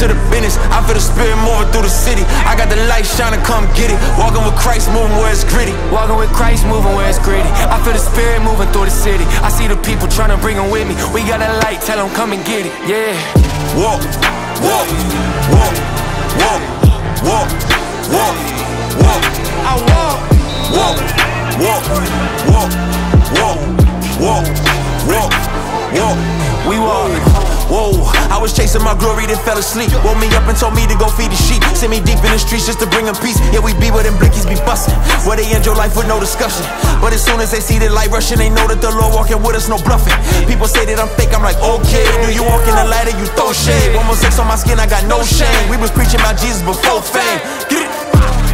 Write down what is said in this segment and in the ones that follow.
to the business. I feel the spirit moving through the city. I got the light shining, come get it. Walking with Christ, moving where it's gritty. Walking with Christ, moving where it's gritty. I feel the spirit moving through the city. I see the people trying to bring them with me. We got a light, tell them come and get it. Yeah. Walk, walk, walk, walk, walk, walk, walk. I walk. Walk, walk, walk, walk, walk, walk, walk. We walk. Whoa, I was chasing my glory, then fell asleep. Woke me up and told me to go feed the sheep. Send me deep in the streets just to bring them peace. Yeah, we be where them blickies be bustin'. Where they end your life with no discussion. But as soon as they see the light rushing, they know that the Lord walking with us, no bluffing. People say that I'm fake, I'm like, okay. Do you walk in the light or you throw shade? One more sex on my skin, I got no shame. We was preaching about Jesus before fame. Get it?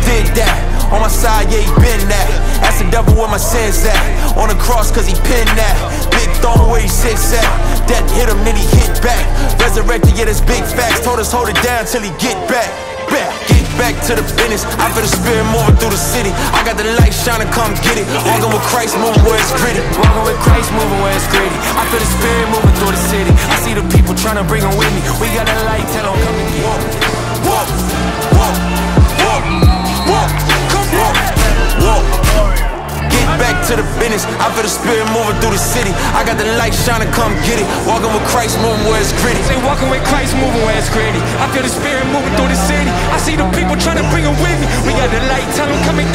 Did that. On my side, yeah, he been that. Ask the devil where my sins at. On the cross, cause he pinned that. Big yeah, that's big facts. Told us hold it down till he get back. Back, get back to the business. I feel the spirit moving through the city. I got the light shining, come get it. Walking with Christ, moving where it's gritty. Walking with Christ, moving where it's gritty. I feel the spirit moving through the city. I see the people trying to bring them with me. We got a to the business. I feel the spirit moving through the city. I got the light shining, come get it. Walking with Christ, moving where it's gritty. Say walking with Christ, moving where it's gritty. I feel the spirit moving through the city. I see the people trying to bring them with me. We got the light, tell them come and